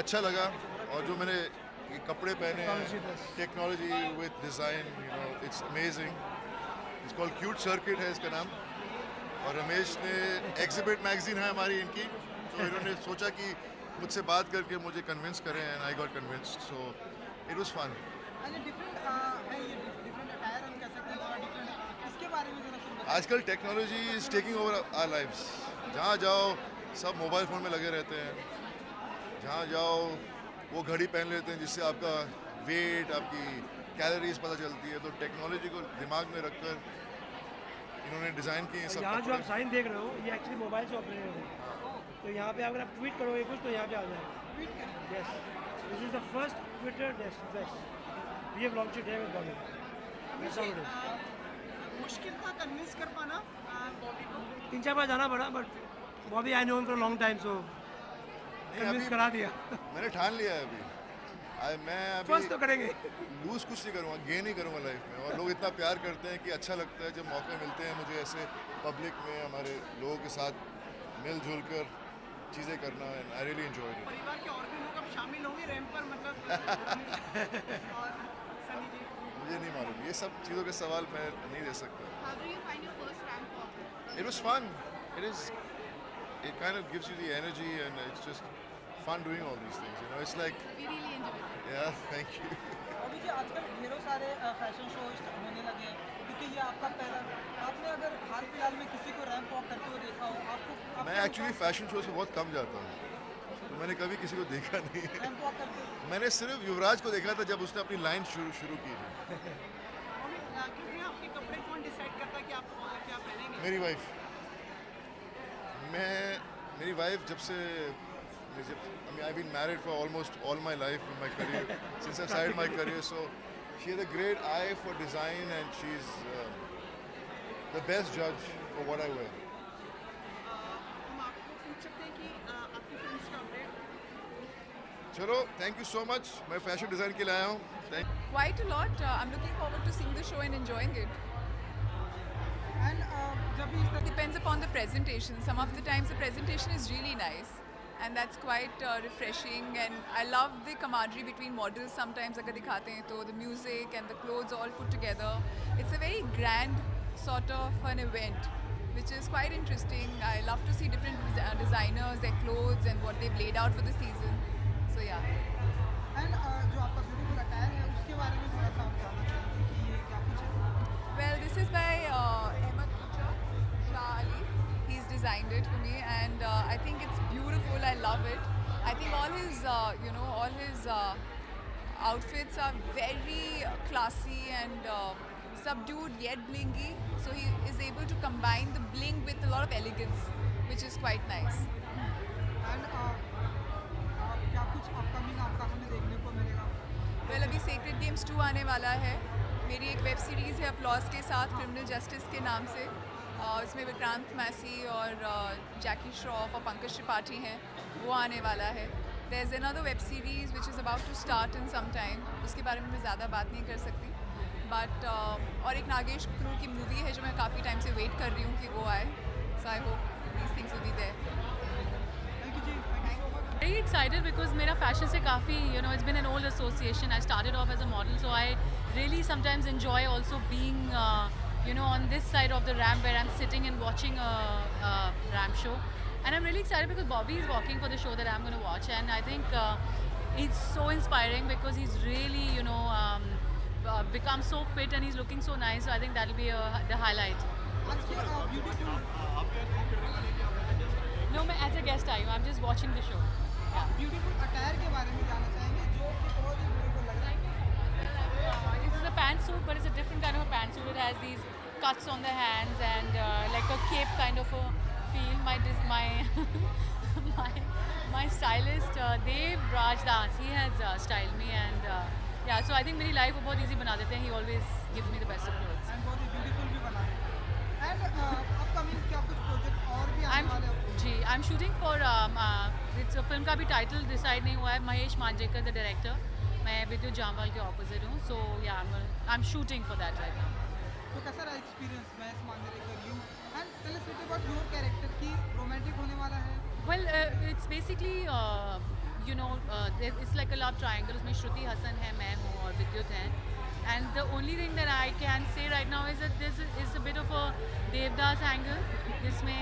अच्छा लगा और जो मैंने ये कपड़े पहने. Technology with design you know it's amazing it's called Cute Circuit है इसका नाम। और रमेश ने एग्जिबिट मैगजीन है हमारी इनकी। तो इन्होंने सोचा कि मुझसे बात करके मुझे कन्विंस करें and I got convinced so it was fun आजकल technology is taking over our life जहाँ जाओ सब मोबाइल फ़ोन में लगे रहते हैं। जहाँ जाओ वो घड़ी पहन लेते हैं जिससे आपका वेट आपकी कैलोरीज पता चलती है। तो टेक्नोलॉजी को दिमाग में रखकर इन्होंने डिज़ाइन किए सब यहाँ जो आप साइन देख रहे हो ये एक्चुअली मोबाइल से ऑपरेटेड है। तो यहाँ पे अगर आप ट्वीट करोगे कुछ तो यहाँ पे आ जाएगा। Yes this is the first Twitter we have launch it here with मुश्किल था कन्विंस कर पाना बॉबी को। तीन चार बार जाना पड़ा but Bobby I know him for long time so convince करा दिया। मैंने ठान लिया है अभी। आई मैं फ़र्स्ट तो करेंगे। लूज कुछ नहीं करूँगा गेन ही करूँगा लाइफ में। और लोग इतना प्यार करते हैं कि अच्छा लगता है जब मौके मिलते हैं मुझे ऐसे पब्लिक में हमारे लोगों के साथ मिलजुल कर चीज़ें करना एंड आई रियली एंजॉय परिवार के और भी लोग अब शामिल होंगे रैंप पर मतलब और सनी जी मुझे नहीं मालूम। ये सब चीज़ों के सवाल मैं नहीं दे सकता। Find your first ramp? Walk? It was fun. It is. It kind of gives you the energy, and it's just fun doing all these things. You know, it's like, We really enjoyed it. yeah, thank you. अभी जी आजकल ढेरों सारे fashion show होने लगे हैं क्योंकि ये आपका पहला आपने अगर हाल फ़िलहाल में किसी को रैंप वॉक करते हुए देखा हो आपको मैं एक्चुअली फ़ैशन शोज़ में बहुत कम जाता हूँ तो मैंने कभी किसी को देखा नहीं है रैंप वॉक करते हुए मैंने सिर्फ़ युवराज को देखा था जब उसने अपनी लाइन शुरू शुरू की थी क्योंकि आपके कपड़े कौन डिसाइड करता है कि आप क्या पहनेंगे मेरी वाइफ मैं मेरी वाइफ जब से I been married for almost all my life my career since I side my career so she is a great eye for design and she is the best जज फॉर वट आई वेयर चलो thank you so much मैं fashion design के लिए आया हूँ. Thank you white lot I am looking forward to sing the show and enjoying इस तरह Depends upon the presentation. Some of the times the presentation is really nice. And that's quite uh, refreshing. And I love the camaraderie between models sometimes. अगर दिखाते हैं तो the music and the clothes all put together. It's a very grand sort of an event, which is quite interesting. I love to see different des- uh, designers, their clothes, and what they've laid out for the season. So yeah. And जो आपका beautiful attire है उसके बारे में थोड़ा सा आप जानना चाहेंगे कि ये क्या कुछ है Well, this is by uh, designed it for me, and uh, I think it's beautiful. I love it. I think all his, uh, you know, all his uh, outfits are very classy and uh, subdued yet blingy. So he is able to combine the bling with a lot of elegance, which is quite nice. And क्या कुछ upcoming आपका हमें देखने को मिलेगा well अभी secret games 2 आने वाला है मेरी एक वेब सीरीज़ है अपलॉज के साथ क्रिमिनल जस्टिस के नाम से अ, इसमें विक्रांत मैसी और जैकी श्रॉफ और पंकज त्रिपाठी हैं वो आने वाला है। There is another web series which is about to start in some time उसके बारे में मैं ज़्यादा बात नहीं कर सकती। बट और एक नागेश क्रू की मूवी है जो मैं काफ़ी टाइम से वेट कर रही हूँ कि वो आए। So I hope these things will be there you you so excited because मेरा fashion से काफ़ी you know it's been an old association. I started off as a model so I really sometimes enjoy also being uh, you know on this side of the ramp where I'm sitting and watching a, a ramp show and I'm really excited because Bobby is walking for the show that I'm going to watch and I think uh, it's so inspiring because he's really you know um, uh, become so fit and he's looking so nice so I think that'll be a, the highlight आज के beautiful no मैं as a guest आई हूँ I'm just watching the show yeah. Beautiful attire के बारे में जानना pantsuit, but it's a different kind of a pantsuit. It has these cuts on the hands and uh, like a cape kind of a feel. My my my my stylist uh, Dev Raj Das, he has uh, styled me and uh, yeah. So I think मेरी life को बहुत easy बना देते हैं. He always gives me the best of clothes. And बहुत ही beautiful भी बना है एंड अपकमिंग क्या कुछ प्रोजेक्ट और भी आने वाले हैं जी I'm shooting for um, uh, it's a film का भी title decide नहीं हुआ है. Mahesh Manjrekar the director. मैं विद्युत जामवाल के ऑपोजिट हूँ so yeah I am shooting for that right now well it's basically you know it's like a love triangle उसमें श्रुति हसन है मैं हूँ और विद्युत हैं। And the only thing that I can say right now is this is a bit of a Devdas angle जिसमें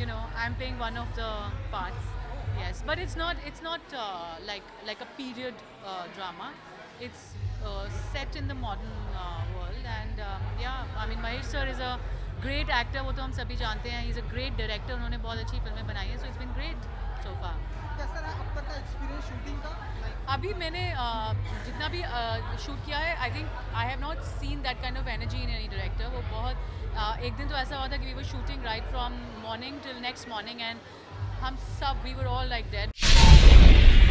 you know I am paying one of the parts yes but it's not it's not uh, like like a period uh, drama it's uh, set in the modern uh, world and um, yeah I mean Mahesh sir is a great actor वो तो हम सभी जानते हैं he's a great director उन्होंने बहुत अच्छी फ़िल्में बनाई हैं so it's been great so far कैसा रहा अब तक का एक्सपीरियंस शूटिंग का अभी मैंने uh, जितना भी शूट किया है I think I have not seen that kind of energy in any director वो बहुत uh, एक दिन तो ऐसा हुआ था कि we were shooting right from morning till next morning and hum sab, we were all like that.